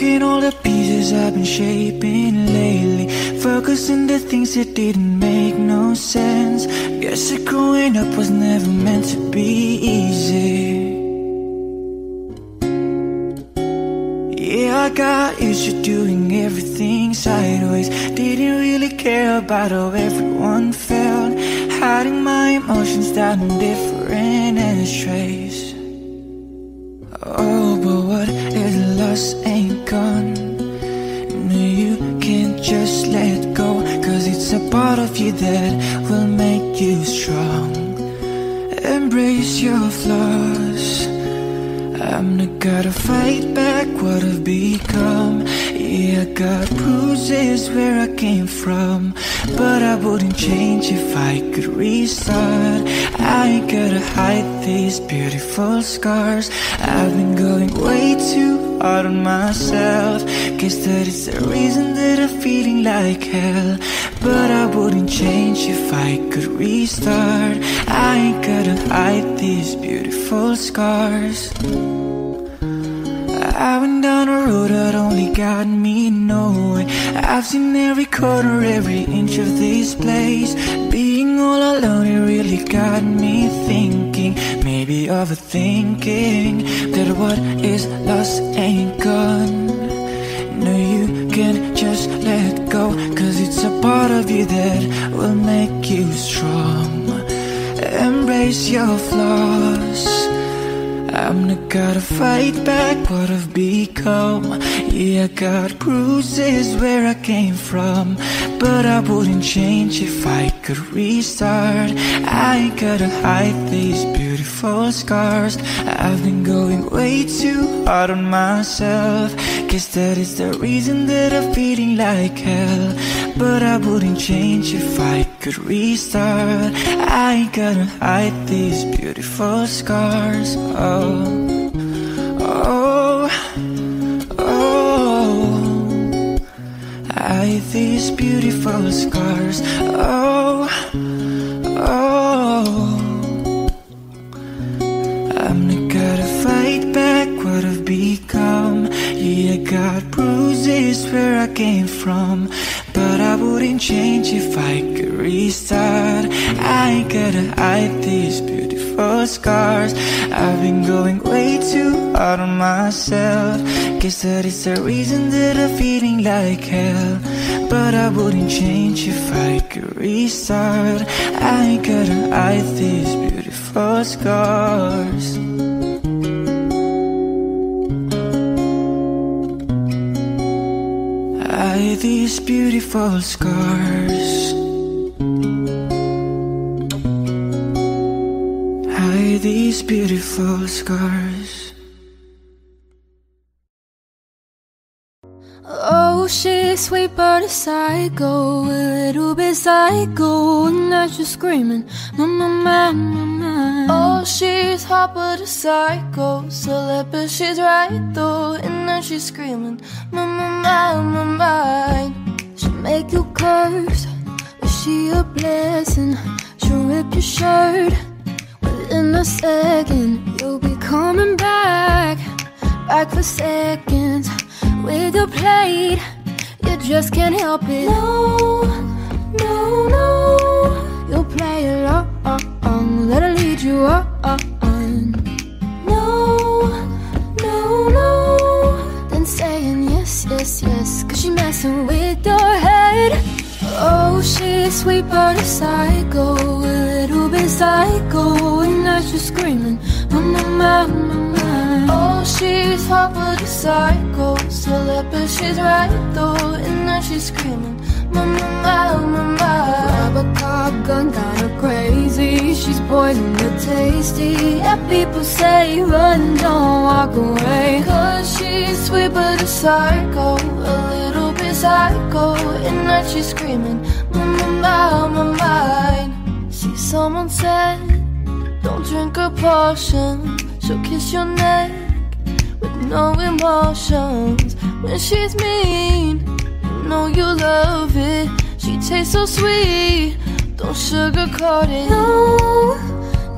Broken all the pieces I've been shaping lately. Focusing the things that didn't make no sense. Guess that growing up was never meant to be easy. Yeah, I got used to doing everything sideways. Didn't really care about how everyone felt. Hiding my emotions down in different ashtrays. Oh, but what is lost ain't gone. No, you can't just let go Cause it's a part of you that will make you strong. Embrace your flaws. I'm not gonna fight back what I've become. Yeah, I got bruises where I came from. But I wouldn't change if I could restart. I ain't gotta hide these beautiful scars. I've been going way too hard on myself. Guess that is the reason that I'm feeling like hell. But I wouldn't change if I could restart. I ain't gonna hide these beautiful scars. I went down a road that only got me nowhere I've seen every corner, every inch of this place. Being all alone, it really got me thinking Maybe overthinking That what is lost ain't gone. No, you can't just let go Cause it's a part of you that will make you strong. Embrace your flaws. I'm not gonna fight back what I've become. Yeah, I got bruises where I came from But I wouldn't change if I could restart. I ain't gotta hide these beautiful scars. I've been going way too hard on myself. Guess that is the reason that I'm feeling like hell. But I wouldn't change if I could restart. I ain't gotta hide these beautiful scars. Oh, oh, oh. Hide these beautiful scars. Oh got bruises where I came from But I wouldn't change if I could restart. I ain't gotta hide these beautiful scars. I've been going way too hard on myself. Guess that is the reason that I'm feeling like hell. But I wouldn't change if I could restart. I ain't gotta hide these beautiful scars Hide these beautiful scars. Hide these beautiful scars sweet but a psycho, a little bit psycho, and now she's screaming, Mama, mama, mama. Oh, she's hot but a psycho, celeb but she's right though, and now she's screaming, Mama, mama, mine. She'll make you curse, is she a blessing? She'll rip your shirt within a second. You'll be coming back, back for seconds with your plate. Just can't help it. No, no, no. You'll play along, let her lead you on. No, no, no. Then saying yes, yes, yes. Cause she messing with your head. Oh, she's sweet but a psycho, a little bit psycho, and now she's screaming. Oh, she's hot but a psycho, celeb but she's right though, and now she's screaming, Mama, mama, mama. Grab a cop gun, got her crazy. She's poison but tasty. Yeah, people say run, don't walk away. Cause she's sweet but a psycho, a little bit psycho, and now she's screaming, Mama, mama, mine. See, someone said, don't drink a potion, she'll kiss your neck with no emotions. When she's mean, you know you love it. She tastes so sweet, don't sugarcoat it. No,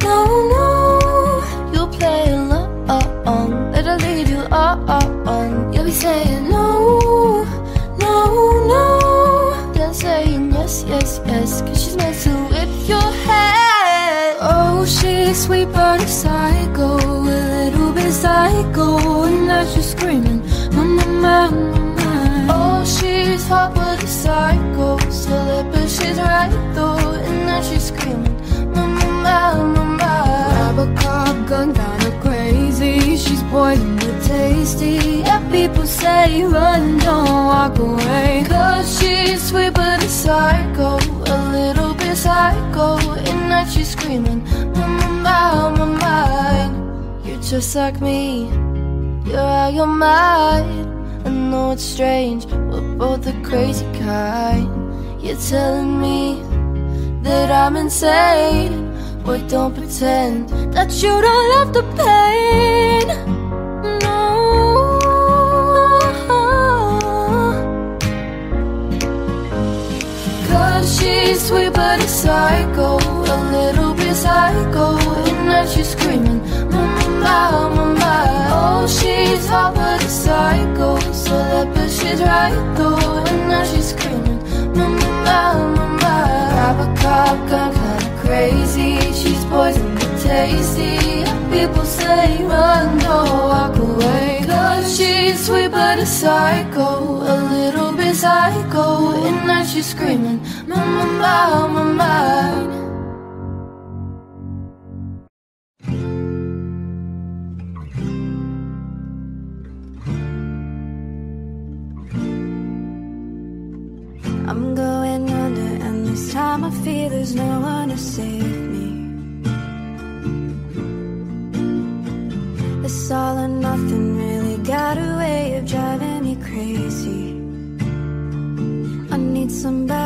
no, no. You'll play along, let her lead you on. You'll be saying no, no, no. Then saying yes, yes, yes, cause she's messing with your head she's sweet but a psycho, a little bit psycho, and now she's screaming, mama, mama, mama. Oh, she's hot but a psycho, still but she's right though, and now she's screaming, mama, mama, A Robocop gun down her crazy, she's poison but tasty. Yeah, people say run, don't walk away, cause she's sweet but a psycho. A little bit psycho And she's screaming my, my, my mind You're just like me. You're out your mind. I know it's strange. We're both the crazy kind. You're telling me That I'm insane. Boy, don't pretend That you don't love the pain Cause she's sweet but a psycho A little bit psycho. And now she's screaming Mama, mama, mama Oh, she's hot but a psycho So that but she's right though. And now she's screaming Mama, mama, mama Robocop gun kinda crazy She's poison tasty. People say run, don't walk away. Cause she's sweet but a psycho A little bit psycho. And now she's screaming Mama, mama, mama. I'm I feel there's no one to save me. This all or nothing really got a way of driving me crazy. I need somebody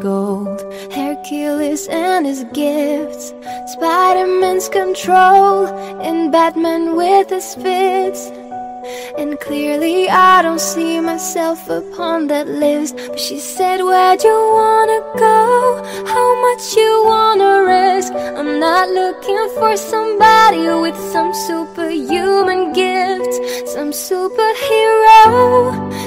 gold, Hercules and his gifts, Spider-Man's control, and Batman with his fits. And clearly I don't see myself upon that list. But she said, where'd you wanna go? How much you wanna risk? I'm not looking for somebody with some superhuman gifts Some superhero,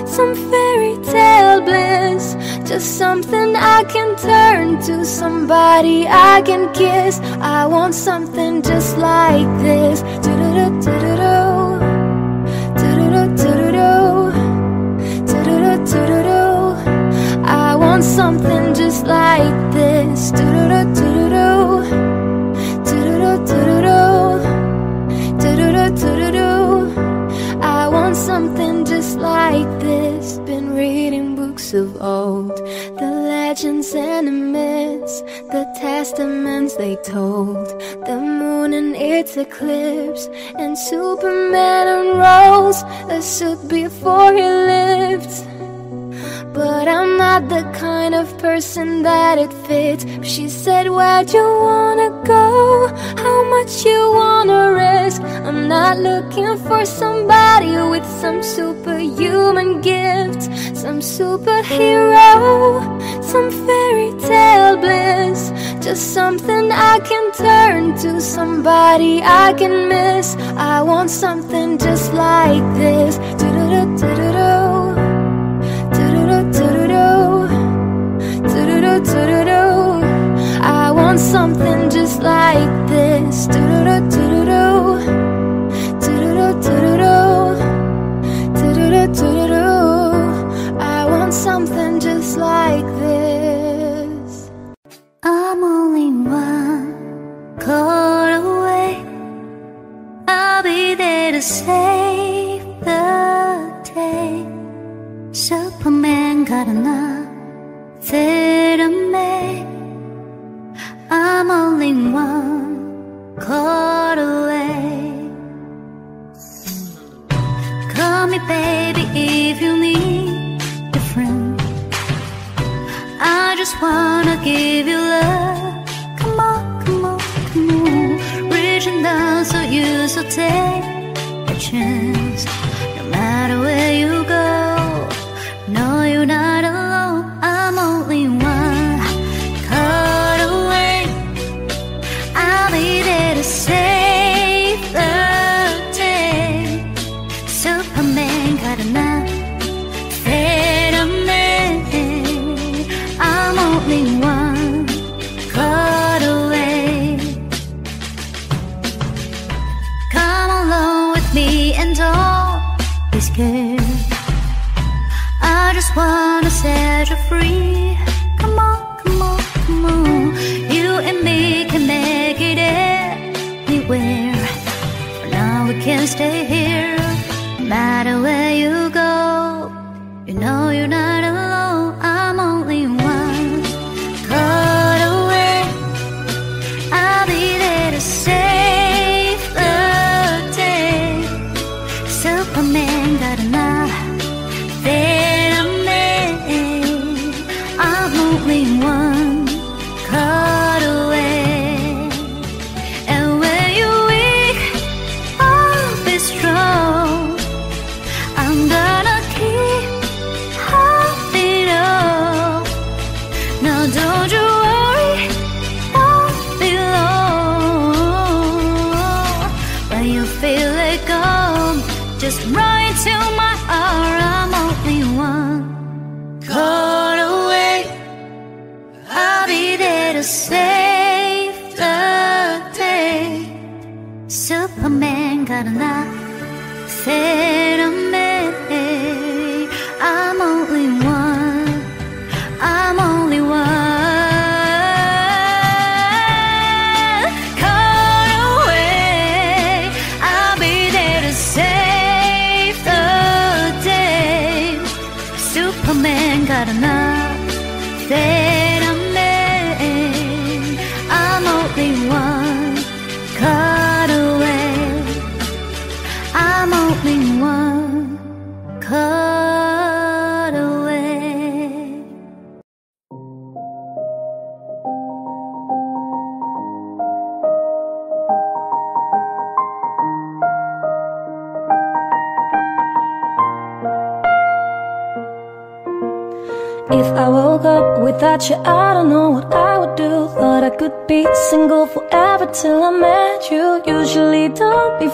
some fairy tale bliss. Just something I can turn to, somebody I can kiss. I want something just like this. Do-do-do-do-do-do something just like this. I want something just like this. Been reading books of old, the legends and the myths, the testaments they told, the moon and its eclipse, and Superman unrolls a suit before he lifts. But I'm not the kind of person that it fits. She said, Where'd you wanna go? How much you wanna risk? I'm not looking for somebody with some superhuman gift, some superhero, some fairy tale bliss. Just something I can turn to, somebody I can miss. I want something just like this. Do-do-do-do-do-do. I want something just like this. I you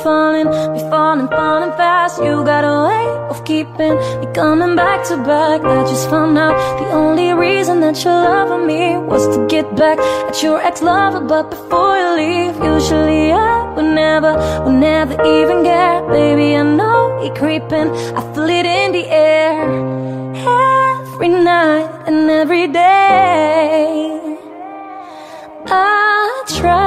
falling, be falling, falling fast. You got a way of keeping me coming back to back. I just found out the only reason that you're loving me was to get back at your ex-lover. But before you leave, usually I would never, would never even care. Baby, I know you're creeping, I feel it in the air every night and every day. I try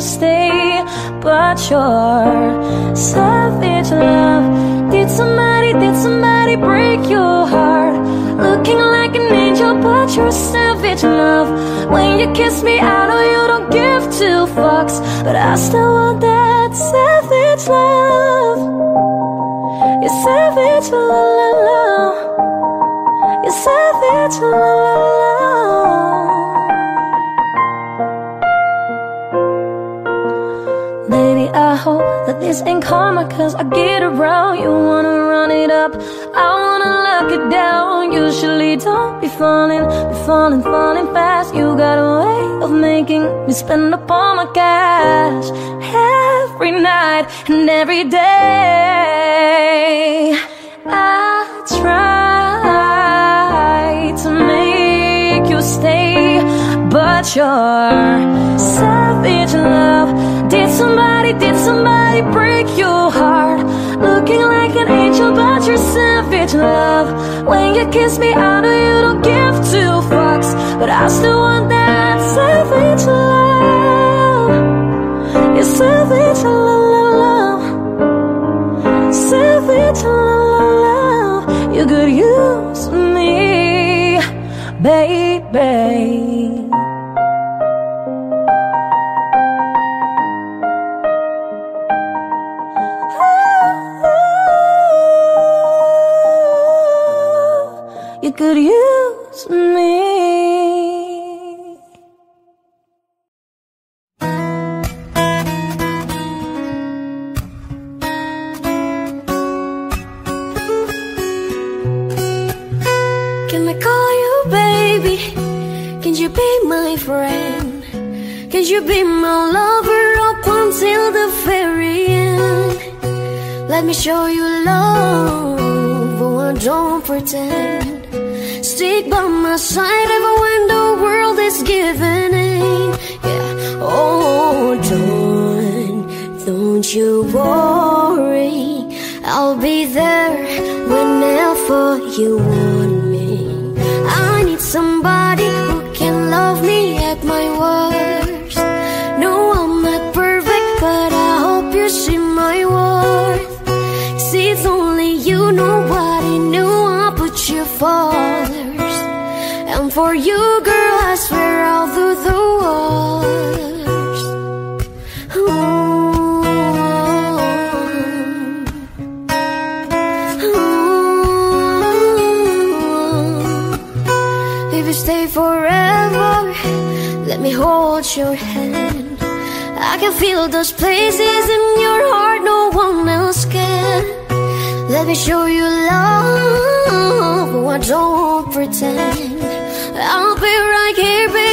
stay, but your savage love Did somebody, did somebody break your heart? Looking like an angel but you're savage love. When you kiss me I know you don't give two fucks But I still want that savage love. Your savage love Your savage love this ain't karma Cause I get around. You wanna run it up. I wanna lock it down. Usually don't be falling Be falling, falling fast. You got a way of making me spend up all my cash Every night and every day. I try to make you stay But you're savage love Did somebody, did somebody break your heart? Looking like an angel but you're savage love. When you kiss me I know you don't give two fucks But I still want that savage love. Your savage love. Savage love. You could use me, baby could use me. Can I call you baby? Can you be my friend? Can you be my lover up until the very end? Let me show you love, don't pretend. Stick by my side even when the world is giving in Yeah, oh don't, don't you worry. I'll be there whenever you want me. I need somebody And for you, girl, I swear I'll do the worst If you stay forever, let me hold your hand. I can feel those places in your heart no one else can. Let me show you love, I don't pretend. Be right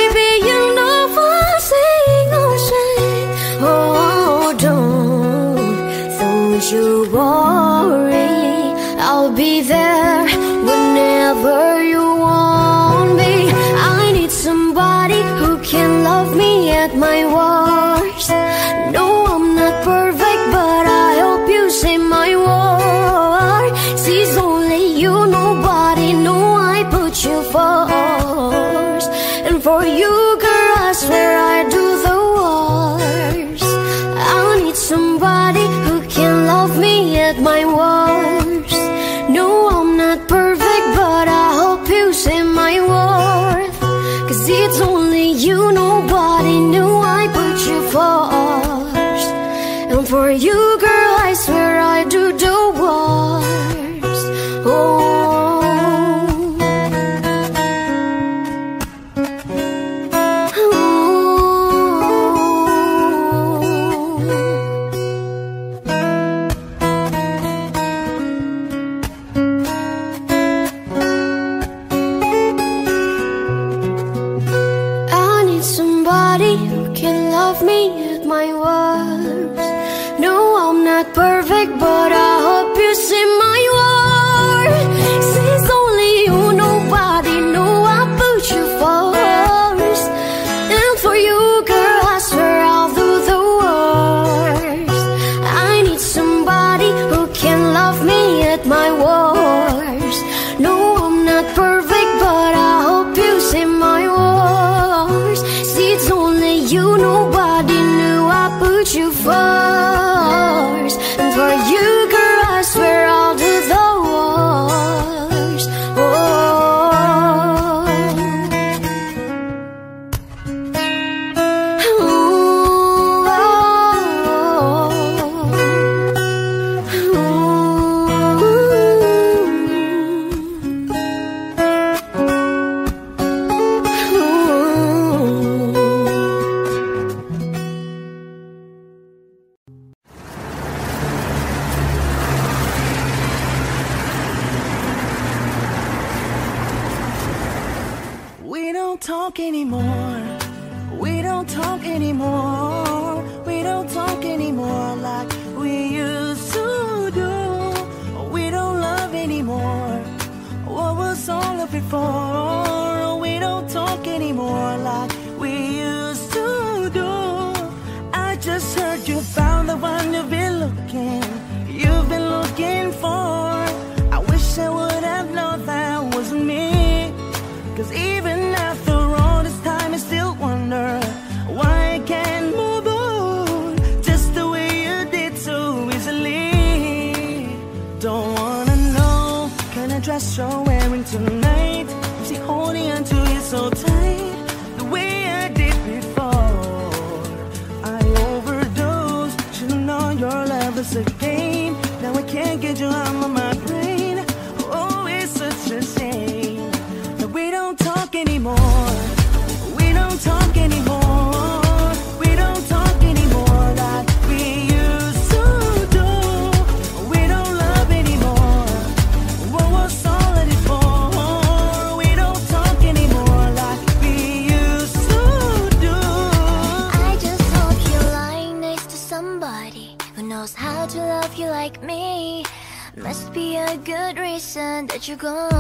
you're gone.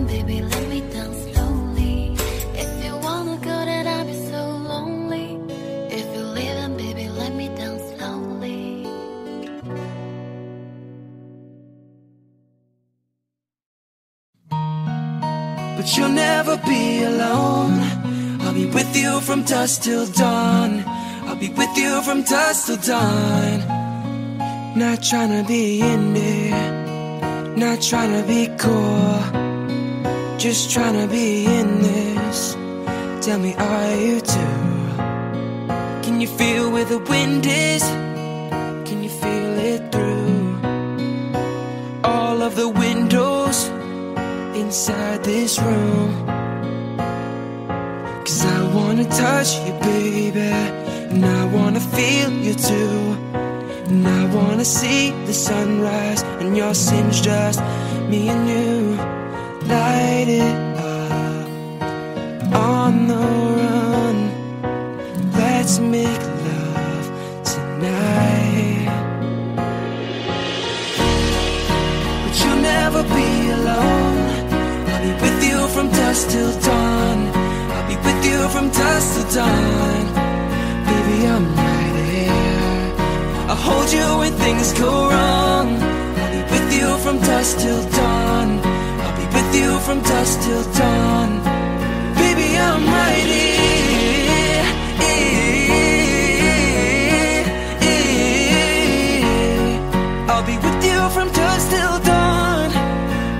baby let me down slowly. If you wanna go i be so lonely. If you're baby let me down slowly. But you'll never be alone. I'll be with you from dusk till dawn. I'll be with you from dusk till dawn. Not trying to be in Not trying to be cool. Just trying to be in this. Tell me, are you too? Can you feel where the wind is? Can you feel it through all of the windows inside this room? Cause I wanna touch you, baby, and I wanna feel you too. And I wanna see the sunrise and your sins just me and you. Light it up on the run. Let's make love tonight. But you'll never be alone. I'll be with you from dusk till dawn. I'll be with you from dusk till dawn. Baby, I'm right here. I'll hold you when things go wrong. I'll be with you from dusk till dawn. From dusk till dawn. Baby, I'm here. I'll be with you from dusk till dawn.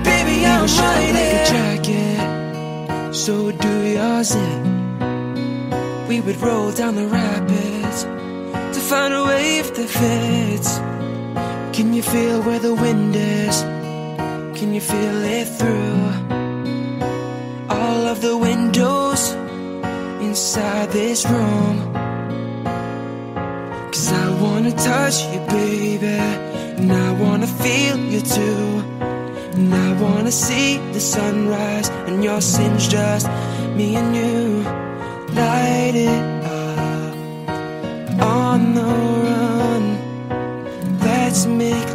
Baby, I'm right like a jacket. So do yours. It. We would roll down the rapids to find a wave that fits. Can you feel where the wind is? Can you feel it through of the windows inside this room? Cause I wanna touch you, baby, and I wanna feel you too. And I wanna see the sunrise and your sins just me and you. Light it up on the run. Let's make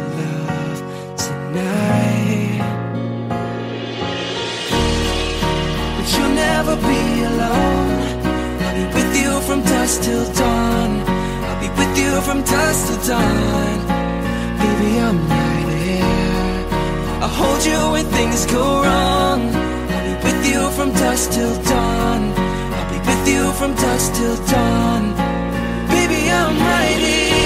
dusk till dawn. I'll be with you from dusk till dawn. Baby, I'm right here. I'll hold you when things go wrong. I'll be with you from dusk till dawn. I'll be with you from dusk till dawn. Baby, I'm right here.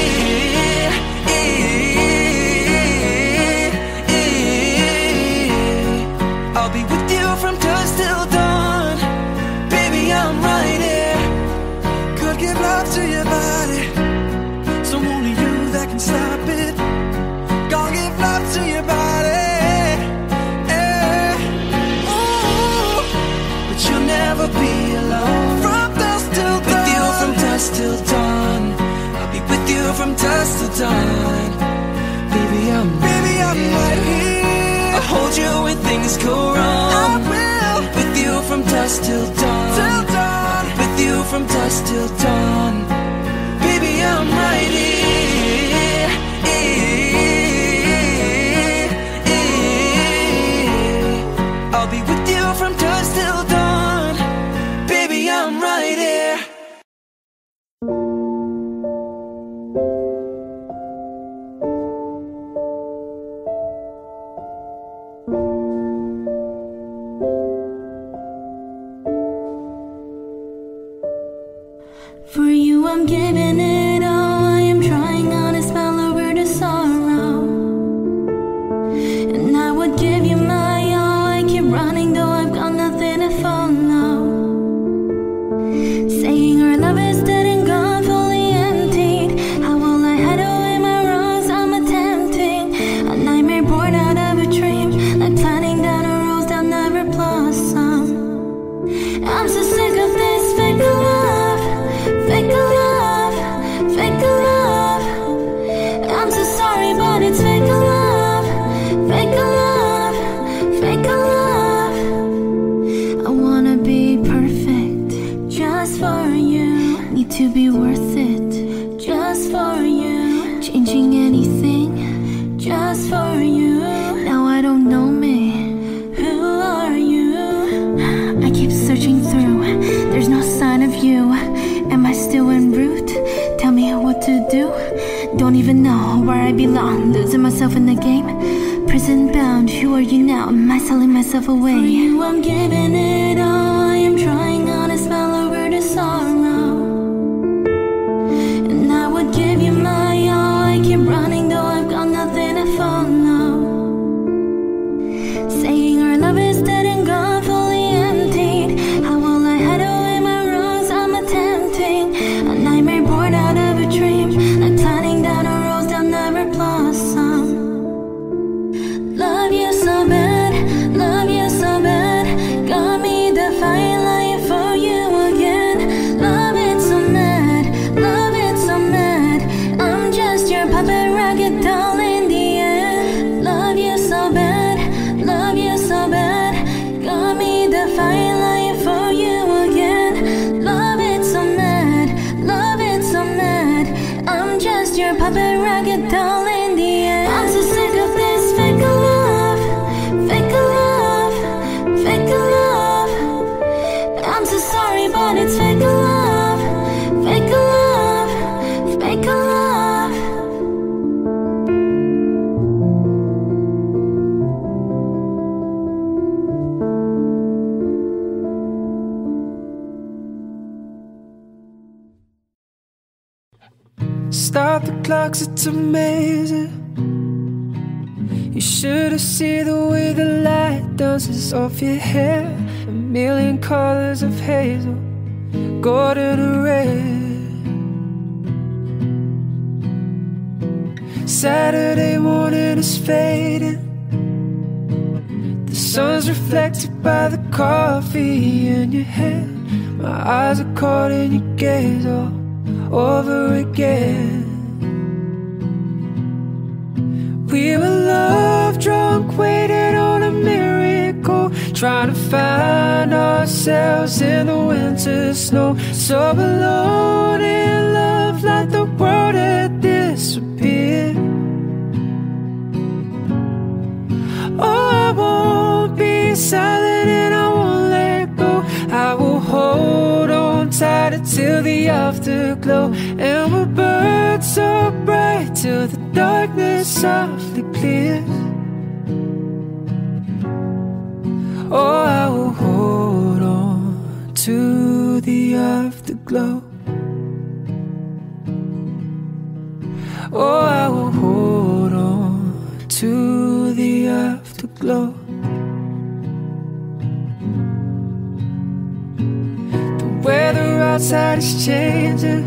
Dawn. Baby, I'm Baby, I'm right here. I'll hold you when things go wrong. I will. With you from dusk till dawn. Till dawn. With you from dusk till dawn. Baby, I'm right here. Should have seen the way the light dances off your hair. A million colors of hazel, golden and red. Saturday morning is fading. The sun's reflected by the coffee in your hand. My eyes are caught in your gaze all over again. We were love drunk, waiting on a miracle, trying to find ourselves in the winter snow. So alone in love, like the world had disappeared. Oh, I won't be silent and I won't let go. I will hold on tight until the afterglow. And we'll burn so bright till the darkness softly clears. Oh, I will hold on to the afterglow. Oh, I will hold on to the afterglow. The weather outside is changing.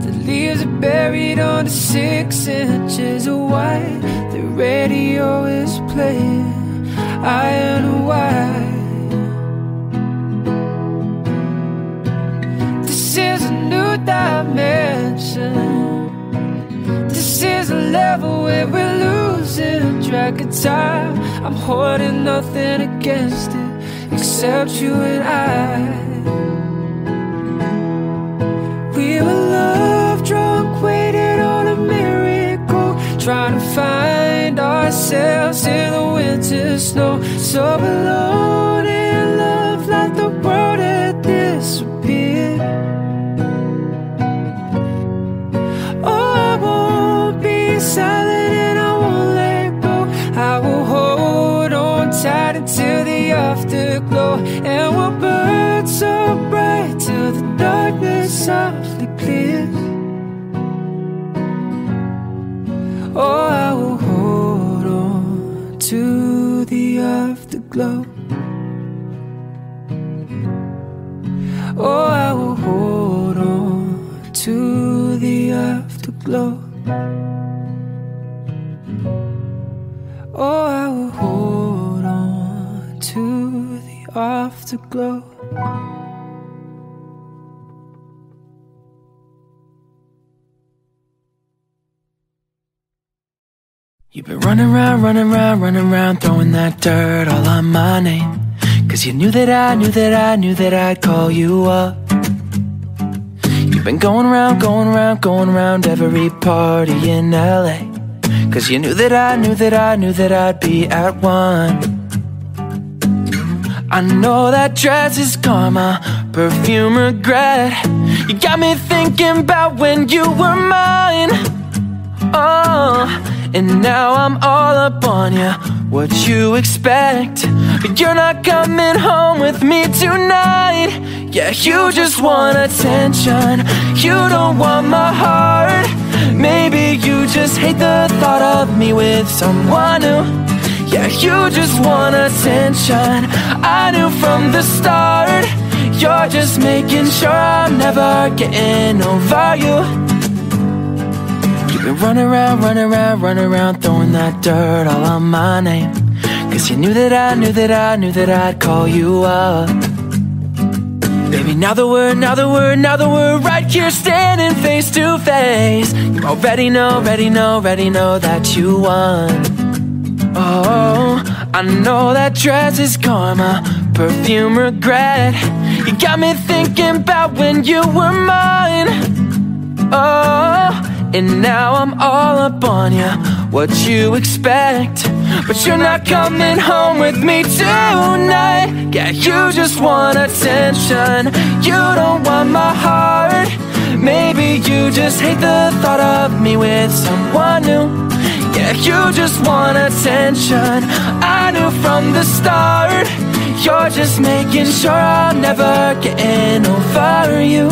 The leaves are buried under six inches of white. The radio is playing Iron and Wine. This is a new dimension. This is a level where we're losing track of time. I'm holding nothing against it except you and I. We were trying to find ourselves in the winter snow. So alone in love, like the world had disappeared. Oh, I won't be silent and I won't let go. I will hold on tight until the afterglow. And we'll burn so bright till the darkness softly clears. Afterglow. You've been running around, running around, running around, throwing that dirt all on my name. Cause you knew that I knew that I knew that I'd call you up. You've been going around, going around, going around every party in LA. Cause you knew that I knew that I knew that I'd be at one. I know that dress is karma, perfume regret. You got me thinking about when you were mine. Oh, And now I'm all up on you. What you expect? But you're not coming home with me tonight. Yeah, you just want attention. You don't want my heart. Maybe you just hate the thought of me with someone new. Yeah, you just want attention. I knew from the start. You're just making sure I'm never getting over you. You've been running around, running around, running around, throwing that dirt all on my name. Cause you knew that I knew that I knew that I'd call you up. Baby, now that we're, now that we're, now that we're right here standing face to face, you already know, already know, already know that you won. Oh, I know that dress is karma, perfume regret. You got me thinking about when you were mine. Oh, and now I'm all up on you. What you expect? But you're not coming home with me tonight. Yeah, you just want attention. You don't want my heart. Maybe you just hate the thought of me with someone new. Yeah, you just want attention. I knew from the start. You're just making sure I'm never getting over you.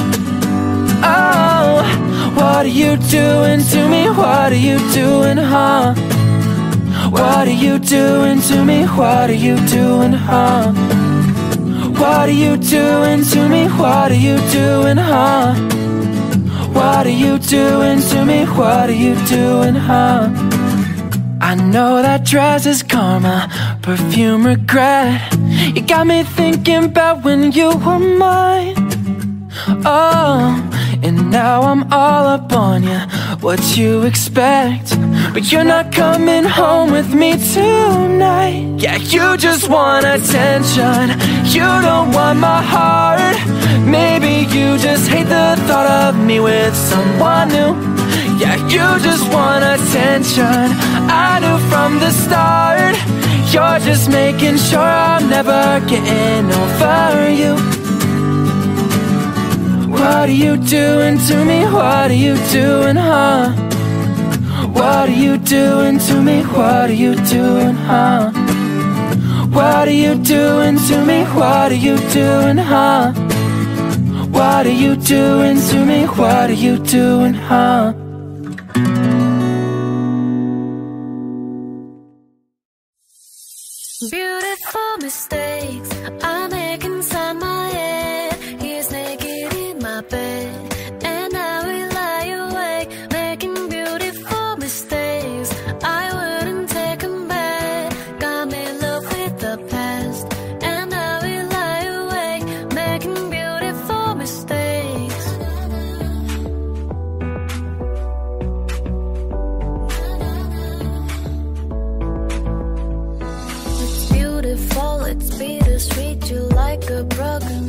Oh, what are you doing to me? What are you doing, huh? What are you doing to me? What are you doing, huh? What are you doing to me? What are you doing, huh? What are you doing to me? What are you doing, huh? I know that dress is karma, perfume regret. You got me thinking about when you were mine. Oh, and now I'm all up on you. What you expect? But you're not coming home with me tonight. Yeah, you just want attention. You don't want my heart. Maybe you just hate the thought of me with someone new. Yeah, you just want attention. I knew from the start. You're just making sure I'm never getting over you. What are you doing to me? What are you doing, huh? What are you doing to me? What are you doing, huh? What are you doing to me? What are you doing, huh? What are you doing to me? What are you doing, huh? Beautiful like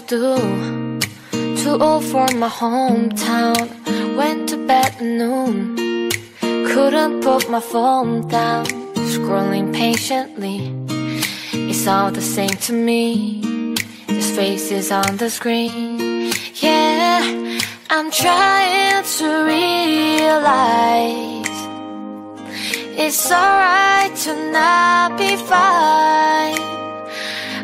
to do Too old for my hometown. Went to bed at noon. Couldn't put my phone down. Scrolling patiently. It's all the same to me. Just faces on the screen. Yeah, I'm trying to realize It's alright to not be fine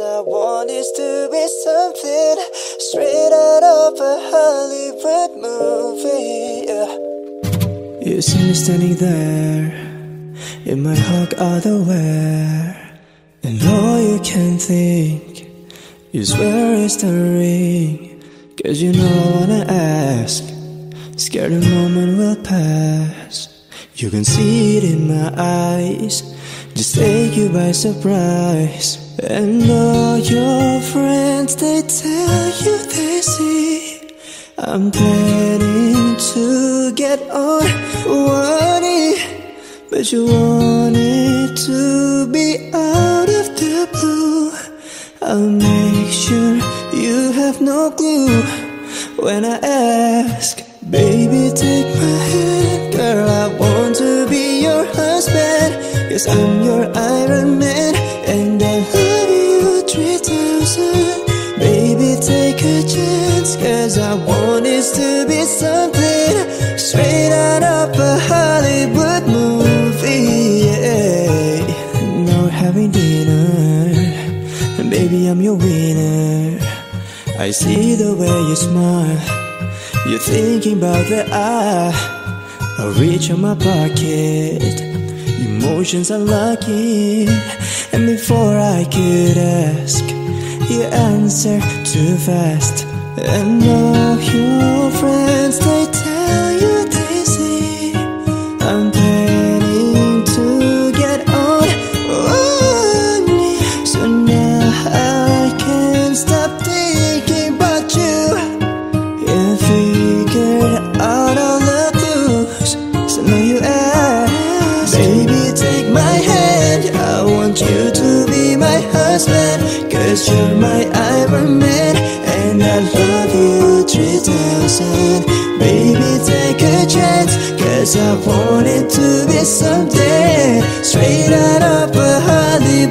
I want is to be something straight out of a Hollywood movie. Yeah. You see me standing there in my hug outerwear, and all you can think is where is the ring? Cause you know I wanna ask, scared the moment will pass. You can see it in my eyes, just take you by surprise. And all your friends, they tell you they see. I'm planning to get on one But you want it to be out of the blue. I'll make sure you have no clue When I ask Baby take my hand Girl I want to be your husband. Cause I'm your Iron Man And I this to be something Straight out of a Hollywood movie yeah. Now we're having dinner. And baby I'm your winner. I see the way you smile. You're thinking about the eye. I reach on my pocket. Emotions are lucky. And before I could ask You answer too fast And all your friends 2000 Baby take a chance Cause I want it to be something Straight out of a Hollywood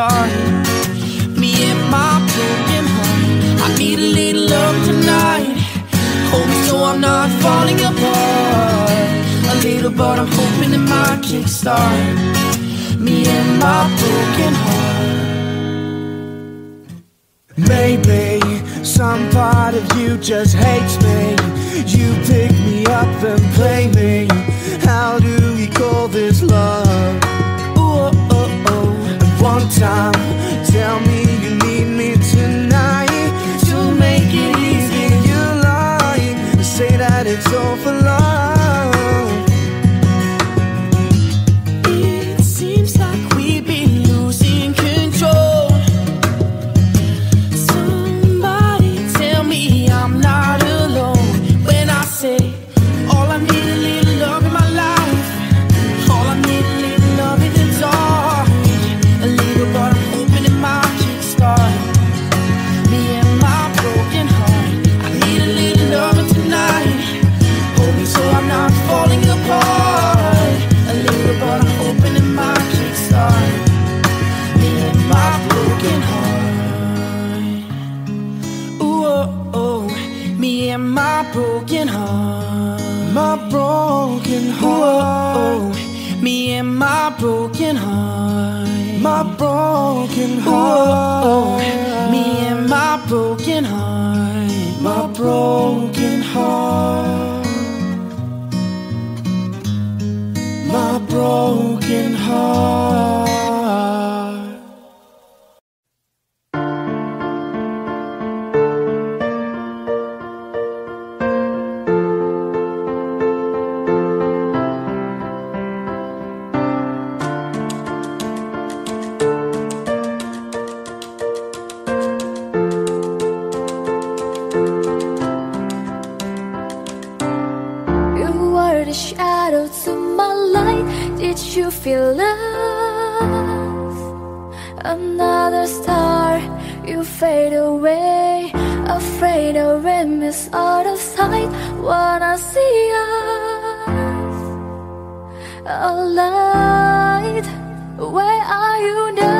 started. Me and my broken heart. I need a little love tonight. Hope so I'm not falling apart. A little, but I'm hoping it might kickstart. Me and my broken heart. Maybe some part of you just hates me. You pick me up and play me. How do we call this love? time. A shadow to my light Did you feel love? Another star, you fade away Afraid I'll miss out of sight Wanna see us Alight, where are you now?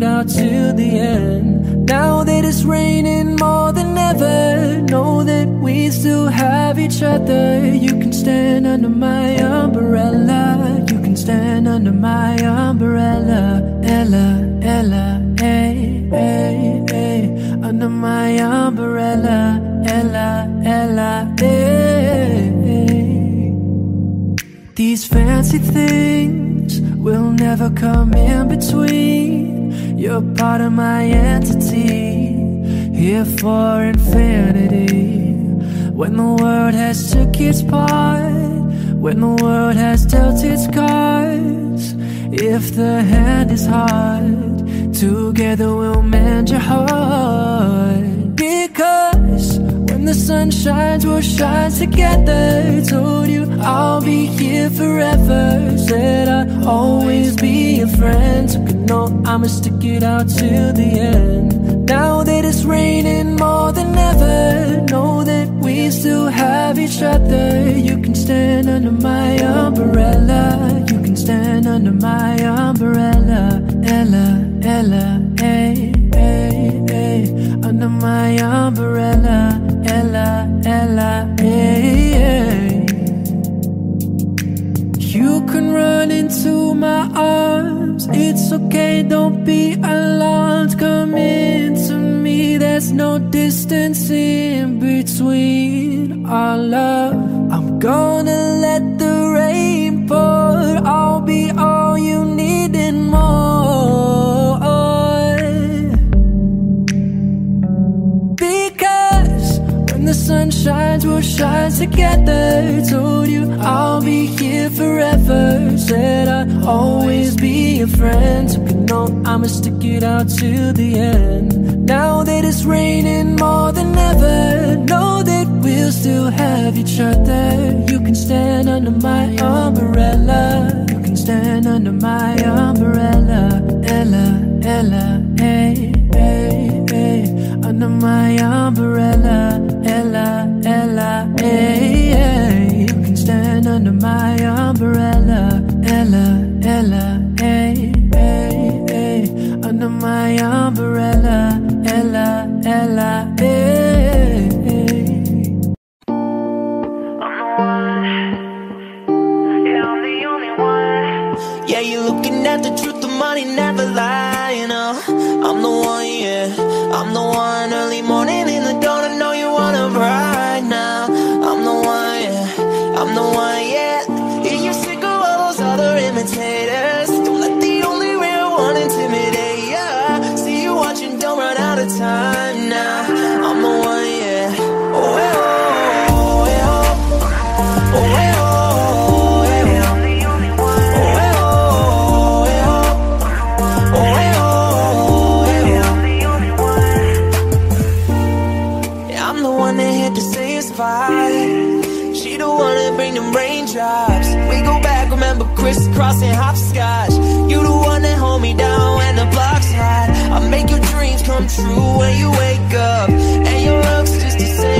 It out to the end. Now that it's raining more than ever, know that we still have each other. You can stand under my umbrella. You can stand under my umbrella. Ella, Ella, hey, hey, hey. Under my umbrella. Ella, Ella, hey, hey. These fancy things will never come in between. You're part of my entity, here for infinity. When the world has took its part, when the world has dealt its cards, if the hand is hard, together we'll mend your heart. The sun shines, we'll shine together. Told you I'll be here forever. Said I'd always be a friend. So could know I'ma stick it out till the end. Now that it's raining more than ever, know that we still have each other. You can stand under my umbrella. You can stand under my umbrella. Ella, Ella, hey, hey, hey. Under my umbrella. Ella, Ella, hey, hey. You can run into my arms. It's okay, don't be alarmed. Come into me, there's no distance in between our love. I'm gonna let the rain pour. Shines, we'll shine together. Told you I'll be here forever. Said I'd always be a friend. Could know I'ma stick it out to the end. Now that it's raining more than ever, know that we'll still have each other. You can stand under my umbrella. You can stand under my umbrella. Ella, Ella, hey, hey. Under my umbrella. Ella, Ella, hey, hey. You can stand under my umbrella. Ella, Ella, hey, hey, hey. Under my umbrella. Ella, Ella, hey, crisscrossing hopscotch. You the one that hold me down when the block's hot. I make your dreams come true when you wake up. And your looks just the same